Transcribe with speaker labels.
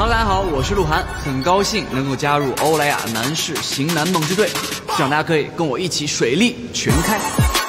Speaker 1: 哈喽大家好我是鹿晗很高兴能够加入欧莱雅男士型男梦之队希望大家可以跟我一起水力全开。